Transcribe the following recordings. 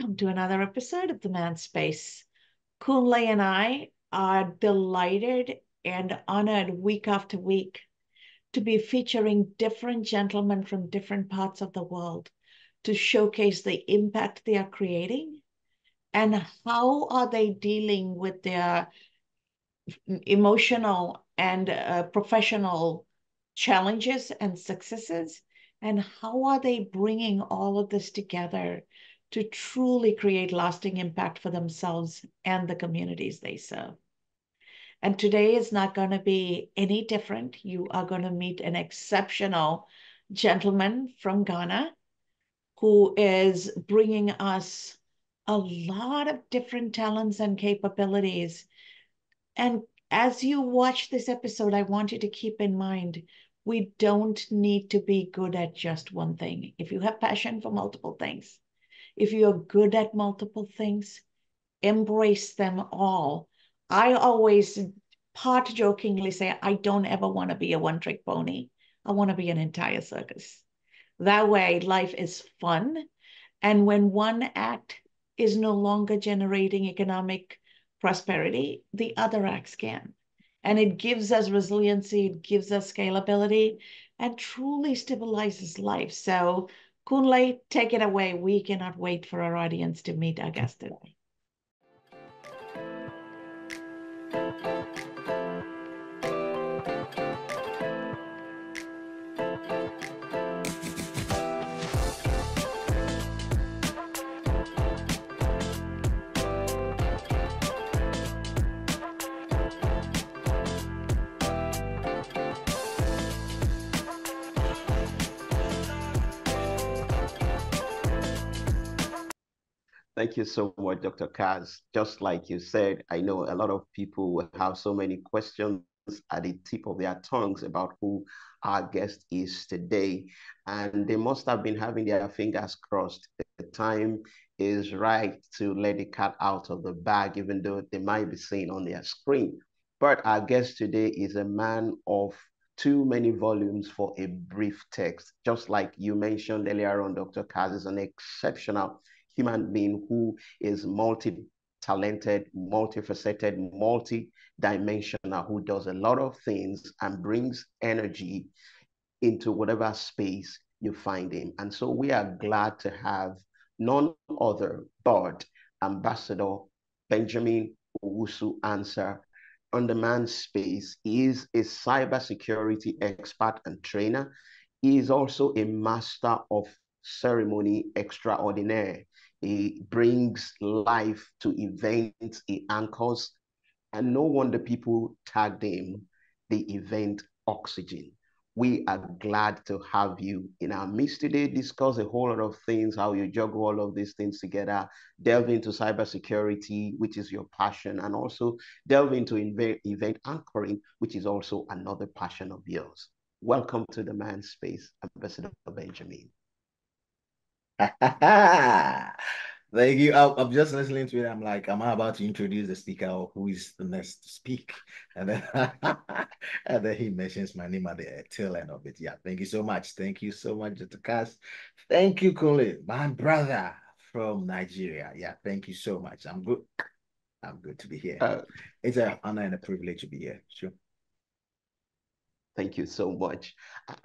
welcome to another episode of The Man Space. Kunle and I are delighted and honored week after week to be featuring different gentlemen from different parts of the world to showcase the impact they are creating and how are they dealing with their emotional and uh, professional challenges and successes and how are they bringing all of this together to truly create lasting impact for themselves and the communities they serve. And today is not going to be any different. You are going to meet an exceptional gentleman from Ghana who is bringing us a lot of different talents and capabilities. And as you watch this episode, I want you to keep in mind we don't need to be good at just one thing. If you have passion for multiple things, if you're good at multiple things, embrace them all. I always part jokingly say, I don't ever want to be a one trick pony. I want to be an entire circus. That way, life is fun. And when one act is no longer generating economic prosperity, the other acts can. And it gives us resiliency, it gives us scalability, and truly stabilizes life. So Kunle, take it away. We cannot wait for our audience to meet our Thank you so much, Dr. Kas. Just like you said, I know a lot of people have so many questions at the tip of their tongues about who our guest is today. And they must have been having their fingers crossed. The time is right to let the cat out of the bag, even though they might be seeing on their screen. But our guest today is a man of too many volumes for a brief text. Just like you mentioned earlier on, Dr. Kas is an exceptional human being who is multi-talented, multifaceted, multi-dimensional, who does a lot of things and brings energy into whatever space you find him. And so we are glad to have none other but Ambassador Benjamin Owusu Ansah on the space. He is a cybersecurity expert and trainer. He is also a master of ceremony extraordinaire. He brings life to events, he anchors, and no wonder people tagged him the event Oxygen. We are glad to have you in our midst today, discuss a whole lot of things, how you juggle all of these things together, delve into cybersecurity, which is your passion, and also delve into event anchoring, which is also another passion of yours. Welcome to the Man Space, Ambassador Benjamin. Thank you. I, am just listening to it. I'm like, am I about to introduce the speaker or who is the next to speak? And then, and then he mentions my name at the tail end of it. Yeah, thank you so much. Thank you so much. Kas. Thank you, Kunle, my brother from Nigeria. Yeah, thank you so much. I'm good. I'm good to be here. Uh, it's an honor and a privilege to be here. Sure. Thank you so much.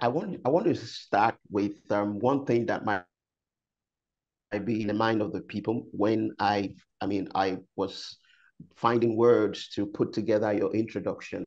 I want I want to start with um, one thing that my I be in the mind of the people when I, I mean, I was finding words to put together your introduction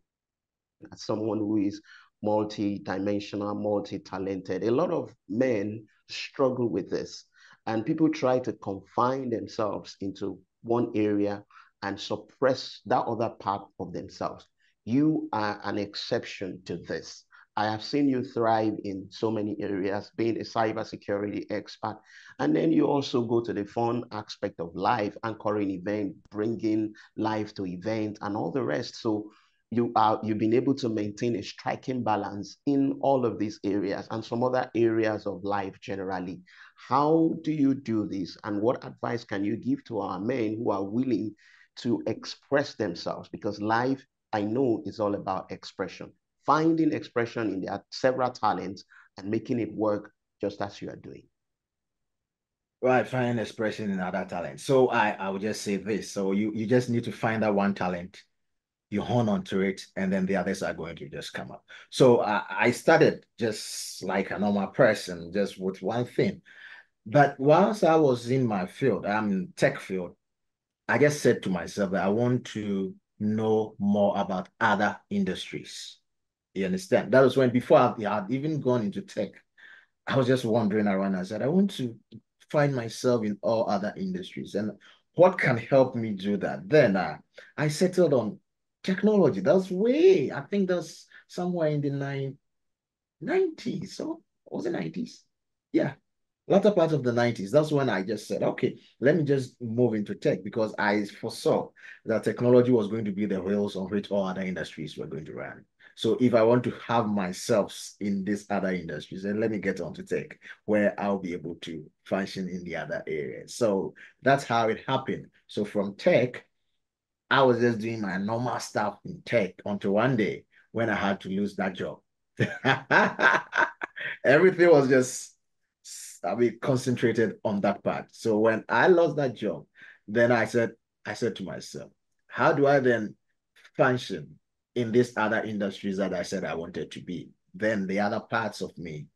as someone who is multi-dimensional, multi-talented. A lot of men struggle with this and people try to confine themselves into one area and suppress that other part of themselves. You are an exception to this. I have seen you thrive in so many areas, being a cybersecurity expert. And then you also go to the fun aspect of life, anchoring event, bringing life to event and all the rest. So you are you've been able to maintain a striking balance in all of these areas and some other areas of life generally. How do you do this? And what advice can you give to our men who are willing to express themselves? Because life, I know, is all about expression finding expression in their several talents and making it work just as you are doing. Right, find expression in other talents. So I, I would just say this. So you, you just need to find that one talent, you hone onto it, and then the others are going to just come up. So I, I started just like a normal person, just with one thing. But whilst I was in my field, I'm in tech field, I just said to myself that I want to know more about other industries. You understand? That was when before I had even gone into tech, I was just wandering around. I said, I want to find myself in all other industries and what can help me do that? Then uh, I settled on technology. That's way, I think that's somewhere in the nine, 90s. So was it 90s? Yeah, latter part of the 90s. That's when I just said, okay, let me just move into tech because I foresaw that technology was going to be the wheels on which all other industries were going to run. So if I want to have myself in these other industries, then let me get onto tech where I'll be able to function in the other areas. So that's how it happened. So from tech, I was just doing my normal stuff in tech until one day when I had to lose that job. Everything was just, I mean, concentrated on that part. So when I lost that job, then I said, I said to myself, how do I then function in these other industries that I said I wanted to be. Then the other parts of me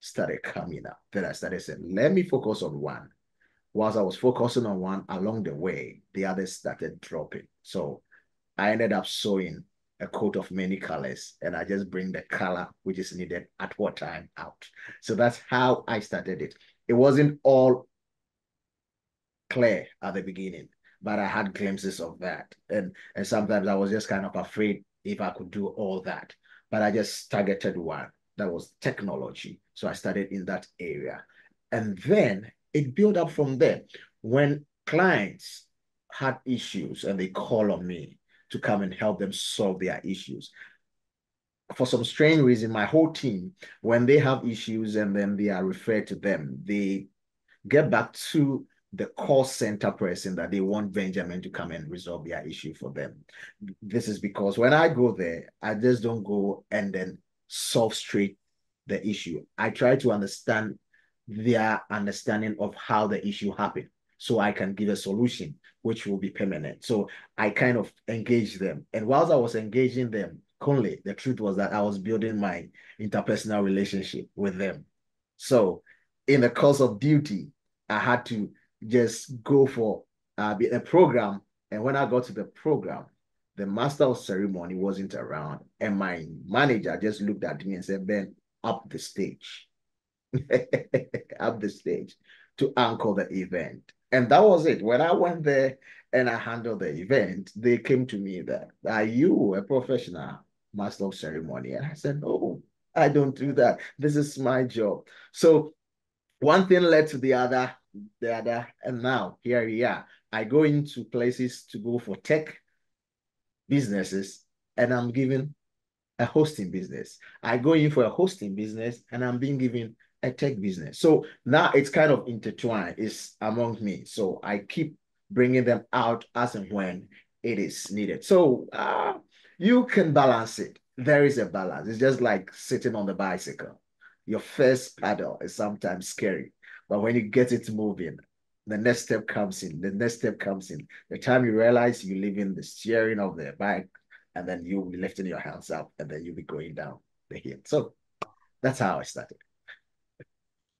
started coming up. Then I started saying, let me focus on one. Whilst I was focusing on one along the way, the others started dropping. So I ended up sewing a coat of many colors and I just bring the color which is needed at what time out. So that's how I started it. It wasn't all clear at the beginning but I had glimpses of that. And, and sometimes I was just kind of afraid if I could do all that. But I just targeted one that was technology. So I started in that area. And then it built up from there. When clients had issues and they call on me to come and help them solve their issues, for some strange reason, my whole team, when they have issues and then they are referred to them, they get back to the call center person that they want Benjamin to come and resolve their issue for them. This is because when I go there, I just don't go and then solve straight the issue. I try to understand their understanding of how the issue happened so I can give a solution which will be permanent. So I kind of engage them. And whilst I was engaging them, Kunle, the truth was that I was building my interpersonal relationship with them. So in the course of duty, I had to just go for uh, a program. And when I got to the program, the master of ceremony wasn't around. And my manager just looked at me and said, Ben, up the stage. up the stage to anchor the event. And that was it. When I went there and I handled the event, they came to me that, are you a professional master of ceremony? And I said, no, I don't do that. This is my job. So one thing led to the other the other, and now here we are. I go into places to go for tech businesses, and I'm given a hosting business. I go in for a hosting business, and I'm being given a tech business. So now it's kind of intertwined. It's among me. So I keep bringing them out as and when it is needed. So uh, you can balance it. There is a balance. It's just like sitting on the bicycle. Your first paddle is sometimes scary but when you get it moving, the next step comes in. The next step comes in. The time you realize you're leaving the steering of the bike, and then you'll be lifting your hands up, and then you'll be going down the hill. So that's how I started.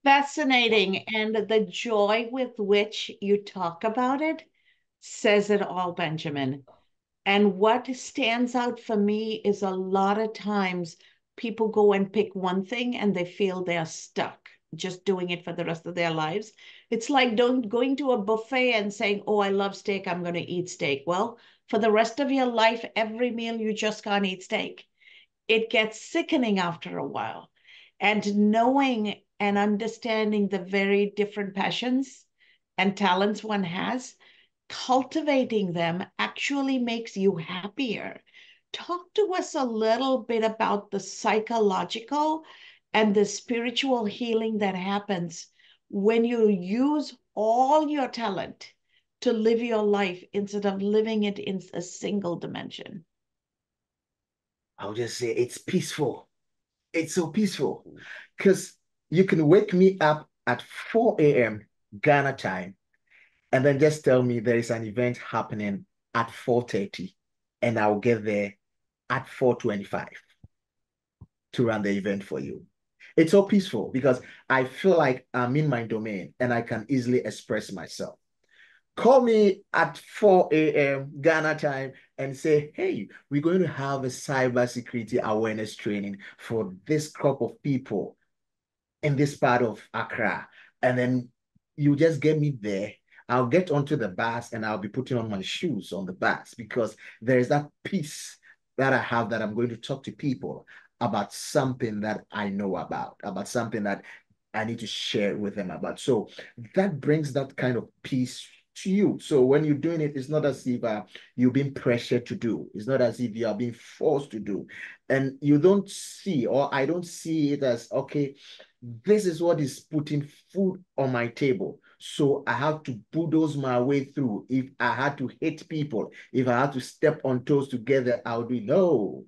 Fascinating. And the joy with which you talk about it says it all, Benjamin. And what stands out for me is a lot of times people go and pick one thing and they feel they're stuck just doing it for the rest of their lives. It's like don't going to a buffet and saying, "Oh, I love steak. I'm going to eat steak." Well, for the rest of your life, every meal you just can't eat steak. It gets sickening after a while. And knowing and understanding the very different passions and talents one has, cultivating them actually makes you happier. Talk to us a little bit about the psychological and the spiritual healing that happens when you use all your talent to live your life instead of living it in a single dimension. I'll just say it's peaceful. It's so peaceful because you can wake me up at 4 a.m. Ghana time, and then just tell me there is an event happening at 4.30 and I'll get there at 4.25 to run the event for you. It's so peaceful because I feel like I'm in my domain and I can easily express myself. Call me at 4 a.m. Ghana time and say, hey, we're going to have a cybersecurity awareness training for this crop of people in this part of Accra. And then you just get me there. I'll get onto the bus and I'll be putting on my shoes on the bus because there's that peace that I have that I'm going to talk to people about something that I know about, about something that I need to share with them about. So that brings that kind of peace to you. So when you're doing it, it's not as if uh, you're being pressured to do. It's not as if you are being forced to do. And you don't see, or I don't see it as, okay, this is what is putting food on my table. So I have to bulldoze my way through. If I had to hit people, if I had to step on toes together, I would be no.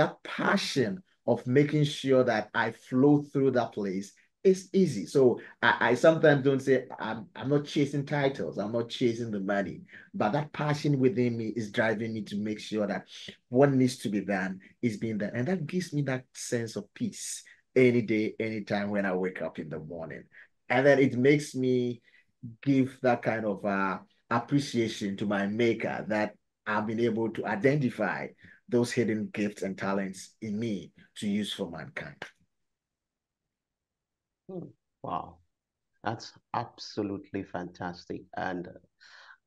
That passion of making sure that I flow through that place is easy. So I, I sometimes don't say I'm, I'm not chasing titles, I'm not chasing the money, but that passion within me is driving me to make sure that what needs to be done is being done. And that gives me that sense of peace any day, anytime when I wake up in the morning. And then it makes me give that kind of uh, appreciation to my maker that I've been able to identify those hidden gifts and talents in me to use for mankind. Hmm. Wow, that's absolutely fantastic. And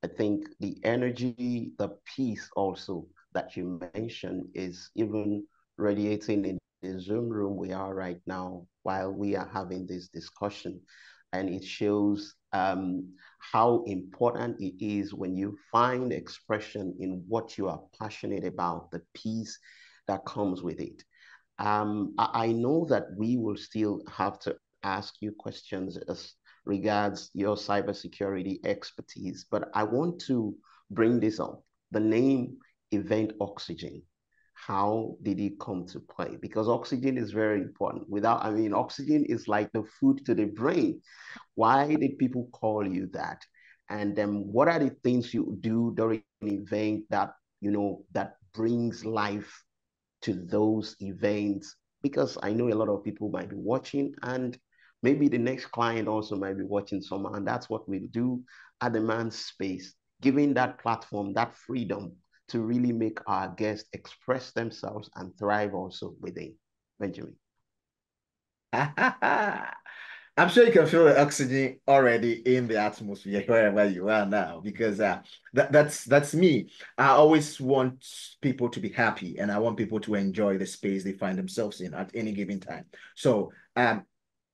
I think the energy, the peace also that you mentioned is even radiating in the Zoom room we are right now while we are having this discussion. And it shows um, how important it is when you find expression in what you are passionate about, the peace that comes with it. Um, I, I know that we will still have to ask you questions as regards your cybersecurity expertise, but I want to bring this up. The name Event Oxygen how did it come to play? Because oxygen is very important. Without, I mean, oxygen is like the food to the brain. Why did people call you that? And then what are the things you do during an event that, you know, that brings life to those events? Because I know a lot of people might be watching and maybe the next client also might be watching some, and that's what we do at the man's space, giving that platform, that freedom to really make our guests express themselves and thrive also within. Benjamin. I'm sure you can feel the oxygen already in the atmosphere wherever you are now, because uh, that, that's that's me. I always want people to be happy, and I want people to enjoy the space they find themselves in at any given time. So, um,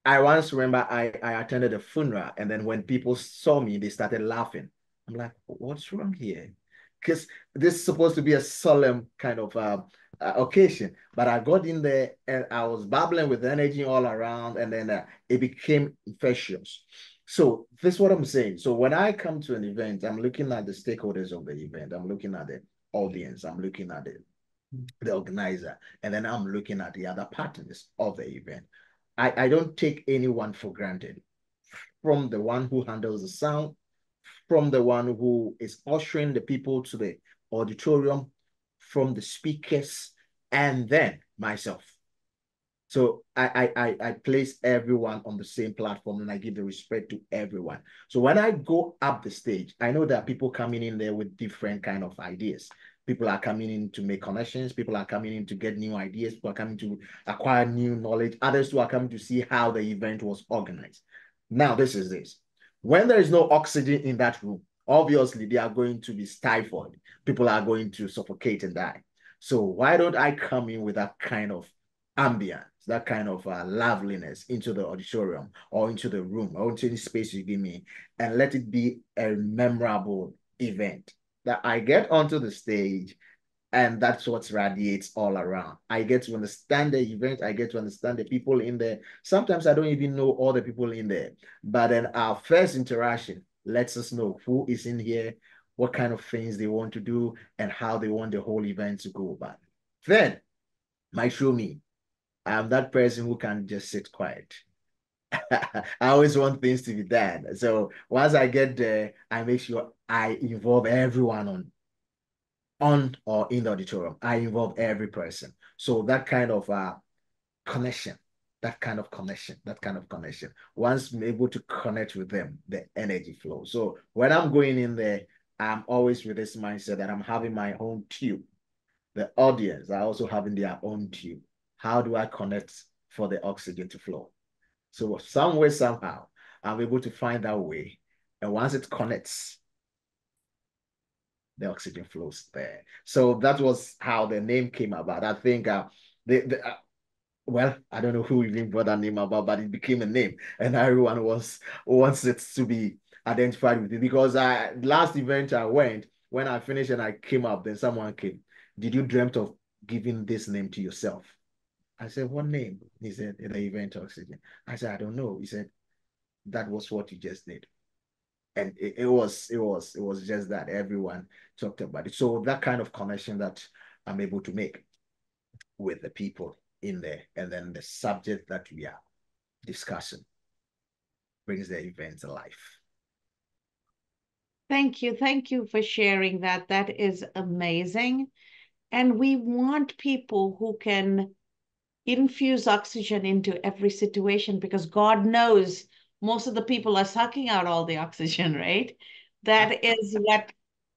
I once remember I I attended a funeral, and then when people saw me, they started laughing. I'm like, what's wrong here? Because this is supposed to be a solemn kind of uh, uh, occasion. But I got in there and I was babbling with energy all around, and then uh, it became infectious. So this is what I'm saying. So when I come to an event, I'm looking at the stakeholders of the event. I'm looking at the audience. I'm looking at the, the organizer, and then I'm looking at the other partners of the event. I, I don't take anyone for granted. From the one who handles the sound from the one who is ushering the people to the auditorium, from the speakers, and then myself. So I, I, I place everyone on the same platform and I give the respect to everyone. So when I go up the stage, I know that people coming in there with different kind of ideas. People are coming in to make connections. People are coming in to get new ideas. People are coming to acquire new knowledge. Others who are coming to see how the event was organized. Now, this is this. When there is no oxygen in that room, obviously they are going to be stifled. People are going to suffocate and die. So why don't I come in with that kind of ambience, that kind of uh, loveliness into the auditorium or into the room or into any space you give me and let it be a memorable event that I get onto the stage and that's what radiates all around. I get to understand the event. I get to understand the people in there. Sometimes I don't even know all the people in there. But then our first interaction lets us know who is in here, what kind of things they want to do, and how they want the whole event to go about. Then, my show me I'm that person who can just sit quiet. I always want things to be done. So once I get there, I make sure I involve everyone on on or in the auditorium. I involve every person. So that kind of uh, connection, that kind of connection, that kind of connection. Once I'm able to connect with them, the energy flows. So when I'm going in there, I'm always with this mindset that I'm having my own tube. The audience are also having their own tube. How do I connect for the oxygen to flow? So some way, somehow, I'm able to find that way. And once it connects, the oxygen flows there. So that was how the name came about. I think uh, the, the uh, well, I don't know who even brought that name about, but it became a name, and everyone was wants it to be identified with it. Because I last event I went when I finished and I came up, then someone came. Did you dreamt of giving this name to yourself? I said, what name? He said, the event oxygen. I said, I don't know. He said, that was what you just did and it, it, was it was it was just that everyone talked about it. So that kind of connection that i'm able to make with the people in there and then the subject that we are discussing brings the event to life. Thank you. Thank you for sharing that. That is amazing. And we want people who can infuse oxygen into every situation because god knows most of the people are sucking out all the oxygen, right? That is what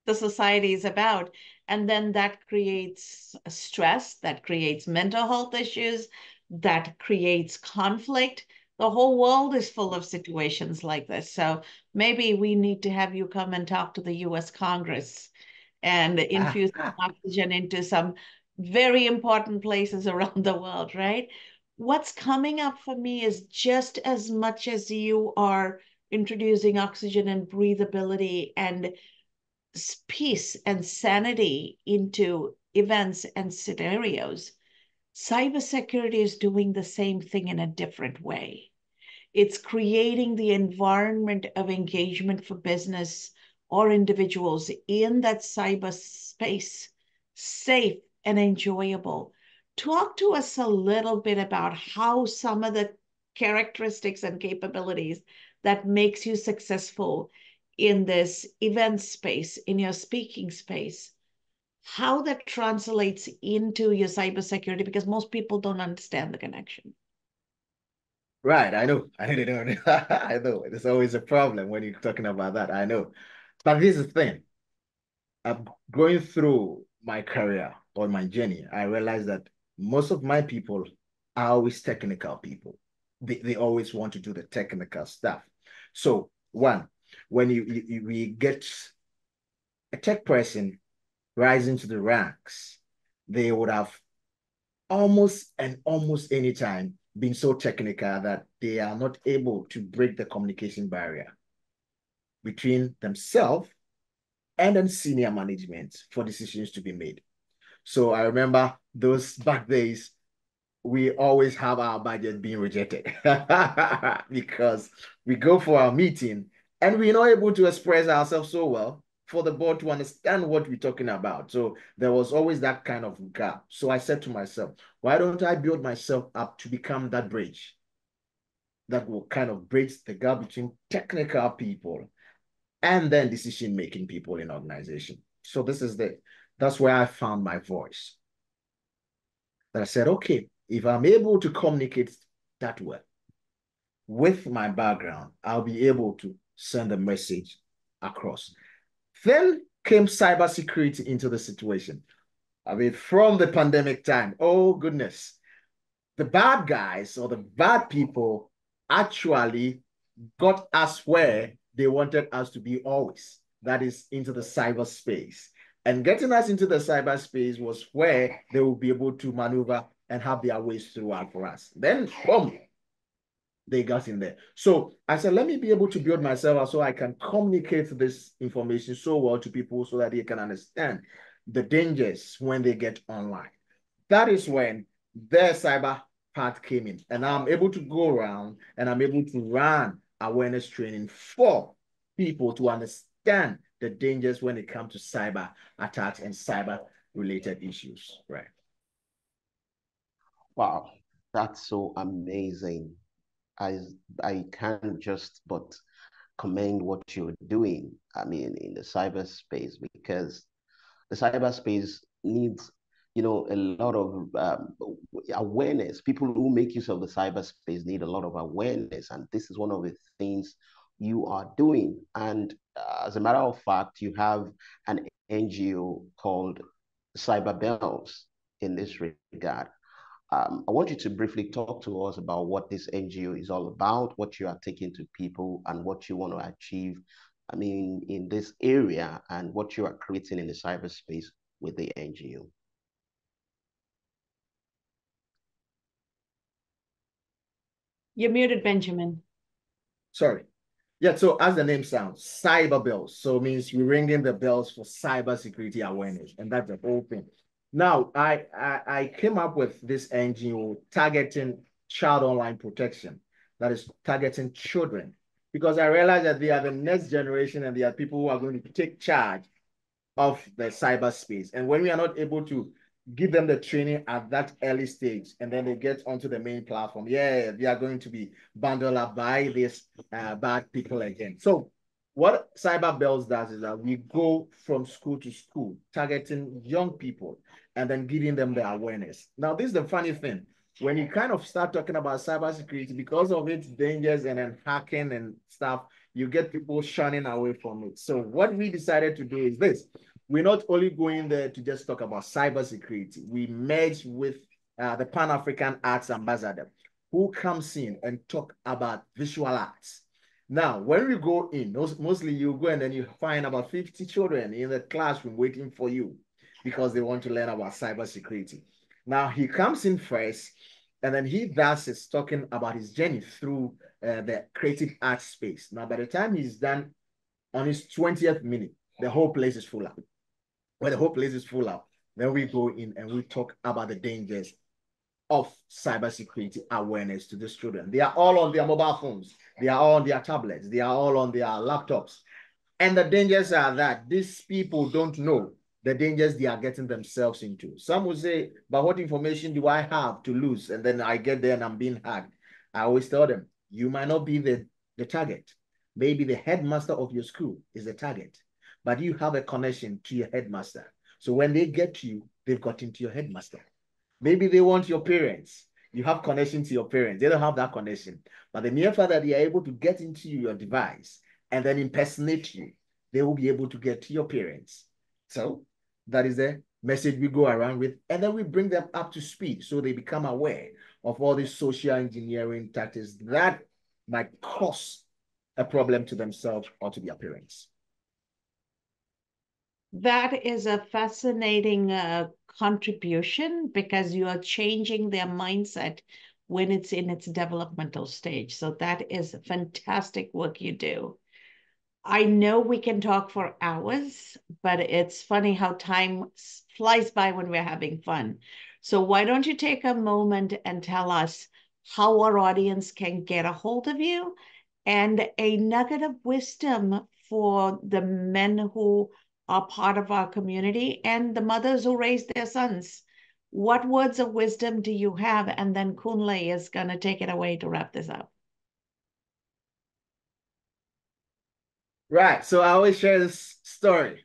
the society is about. And then that creates stress, that creates mental health issues, that creates conflict. The whole world is full of situations like this. So maybe we need to have you come and talk to the US Congress and infuse oxygen into some very important places around the world, right? What's coming up for me is just as much as you are introducing oxygen and breathability and peace and sanity into events and scenarios, cybersecurity is doing the same thing in a different way. It's creating the environment of engagement for business or individuals in that cyberspace, safe and enjoyable talk to us a little bit about how some of the characteristics and capabilities that makes you successful in this event space, in your speaking space, how that translates into your cybersecurity, because most people don't understand the connection. Right, I know. I know. I know. There's always a problem when you're talking about that. I know. But here's the thing. I'm going through my career or my journey. I realized that most of my people are always technical people. They, they always want to do the technical stuff. So one, when you, you, we get a tech person rising to the ranks, they would have almost and almost any time been so technical that they are not able to break the communication barrier between themselves and then senior management for decisions to be made. So I remember those back days, we always have our budget being rejected because we go for our meeting and we're not able to express ourselves so well for the board to understand what we're talking about. So there was always that kind of gap. So I said to myself, why don't I build myself up to become that bridge that will kind of bridge the gap between technical people and then decision-making people in organization. So this is the that's where I found my voice. That I said, okay, if I'm able to communicate that well with my background, I'll be able to send a message across. Then came cybersecurity into the situation. I mean, from the pandemic time, oh goodness, the bad guys or the bad people actually got us where they wanted us to be always. That is into the cyberspace. And getting us into the cyberspace was where they will be able to maneuver and have their ways throughout for us. Then, boom, they got in there. So I said, let me be able to build myself so I can communicate this information so well to people so that they can understand the dangers when they get online. That is when their cyber part came in. And I'm able to go around and I'm able to run awareness training for people to understand the dangers when it comes to cyber attacks and cyber related issues, right? Wow, that's so amazing. I I can't just but commend what you're doing. I mean, in the cyberspace because the cyberspace needs, you know, a lot of um, awareness. People who make use of the cyberspace need a lot of awareness, and this is one of the things you are doing. And as a matter of fact, you have an NGO called Cyber Bells in this regard. Um, I want you to briefly talk to us about what this NGO is all about, what you are taking to people, and what you want to achieve. I mean, in this area, and what you are creating in the cyberspace with the NGO. You're muted, Benjamin. Sorry. Yeah, so as the name sounds, cyber bells. So means we're ringing the bells for cyber security awareness, and that's the whole thing. Now, I, I, I came up with this NGO targeting child online protection, that is targeting children, because I realized that they are the next generation and they are people who are going to take charge of the cyberspace. And when we are not able to give them the training at that early stage and then they get onto the main platform, yeah, they are going to be bundled up by these uh, bad people again. So what Cyber Bells does is that we go from school to school, targeting young people and then giving them the awareness. Now, this is the funny thing. When you kind of start talking about cybersecurity, because of its dangers and then hacking and stuff, you get people shunning away from it. So what we decided to do is this. We're not only going there to just talk about cybersecurity. We merge with uh, the Pan-African Arts Ambassador, who comes in and talk about visual arts. Now, when we go in, mostly you go and then you find about 50 children in the classroom waiting for you because they want to learn about cybersecurity. Now he comes in first, and then he does is talking about his journey through uh, the creative art space. Now, by the time he's done on his 20th minute, the whole place is full up. When the whole place is full up, then we go in and we talk about the dangers of cybersecurity awareness to the students. They are all on their mobile phones. They are all on their tablets. They are all on their laptops. And the dangers are that these people don't know the dangers they are getting themselves into. Some will say, but what information do I have to lose? And then I get there and I'm being hacked. I always tell them, you might not be the, the target. Maybe the headmaster of your school is the target, but you have a connection to your headmaster. So when they get to you, they've got into your headmaster. Maybe they want your parents. You have connection to your parents. They don't have that connection. But the mere fact that they are able to get into your device and then impersonate you, they will be able to get to your parents. So that is the message we go around with. And then we bring them up to speed so they become aware of all these social engineering tactics that might cause a problem to themselves or to their parents. That is a fascinating uh, contribution because you are changing their mindset when it's in its developmental stage. So that is fantastic work you do. I know we can talk for hours, but it's funny how time flies by when we're having fun. So, why don't you take a moment and tell us how our audience can get a hold of you and a nugget of wisdom for the men who are part of our community and the mothers who raise their sons? What words of wisdom do you have? And then Kunle is going to take it away to wrap this up. Right. So I always share this story.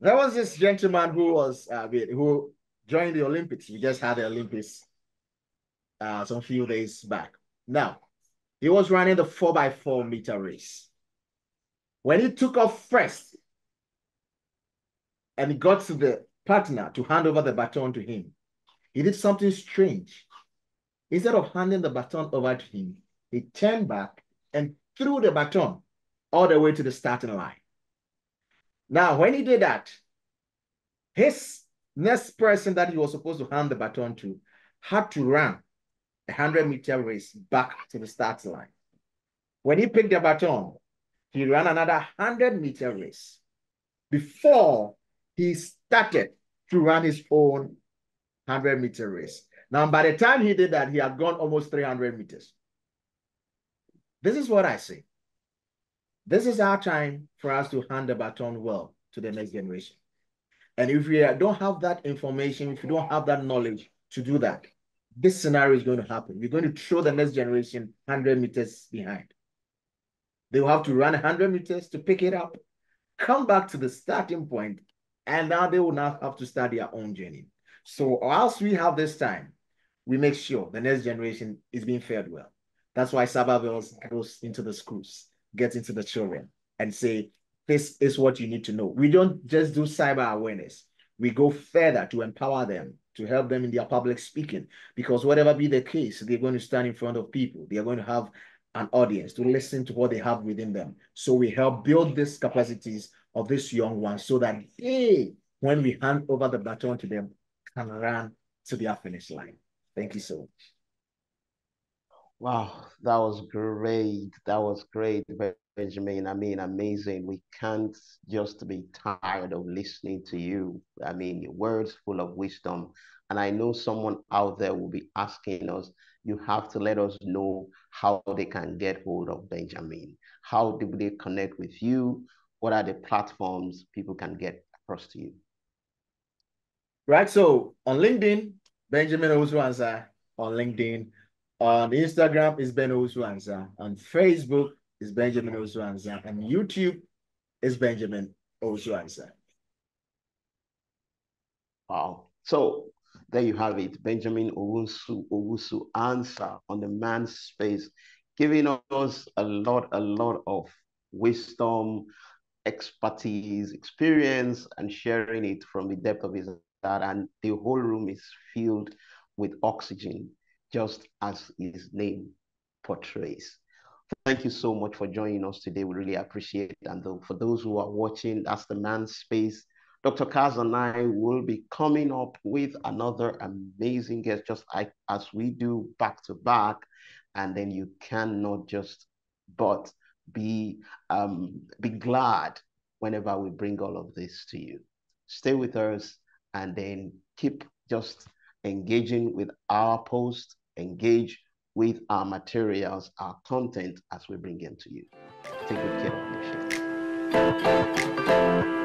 There was this gentleman who was uh, who joined the Olympics. We just had the Olympics uh, some few days back. Now, he was running the four by four meter race. When he took off first and he got to the partner to hand over the baton to him, he did something strange. Instead of handing the baton over to him, he turned back and threw the baton all the way to the starting line. Now, when he did that, his next person that he was supposed to hand the baton to had to run a 100 meter race back to the starting line. When he picked the baton, he ran another 100 meter race before he started to run his own 100 meter race. Now, by the time he did that, he had gone almost 300 meters. This is what I say. This is our time for us to hand the baton well to the next generation. And if we don't have that information, if you don't have that knowledge to do that, this scenario is going to happen. We're going to throw the next generation 100 meters behind. They will have to run 100 meters to pick it up, come back to the starting point, and now they will now have to start their own journey. So whilst we have this time, we make sure the next generation is being fed well. That's why Cyber Bells goes into the schools, gets into the children, and say, this is what you need to know. We don't just do cyber awareness. We go further to empower them, to help them in their public speaking, because whatever be the case, they're going to stand in front of people. They are going to have an audience to listen to what they have within them. So we help build these capacities of these young ones so that they, when we hand over the baton to them, can run to their finish line. Thank you so much. Wow, that was great. That was great, Benjamin. I mean, amazing. We can't just be tired of listening to you. I mean, your words full of wisdom. And I know someone out there will be asking us, you have to let us know how they can get hold of Benjamin. How do they connect with you? What are the platforms people can get across to you? Right. So on LinkedIn, Benjamin Owusu-Ansah on LinkedIn. On Instagram is Ben Owusu-Ansah. On Facebook is Benjamin Owusu-Ansah. And YouTube is Benjamin Owusu-Ansah. Wow. So there you have it. Benjamin Owusu Owusu Ansah on the man's space, giving us a lot, a lot of wisdom, expertise, experience, and sharing it from the depth of his heart. And the whole room is filled with oxygen, just as his name portrays. Thank you so much for joining us today. We really appreciate it. And for those who are watching, that's the man's space. Dr. Kas and I will be coming up with another amazing guest, just like, as we do back to back. And then you cannot just but be um, be glad whenever we bring all of this to you. Stay with us and then keep just engaging with our post, engage with our materials, our content as we bring them to you. Take good care of yourself.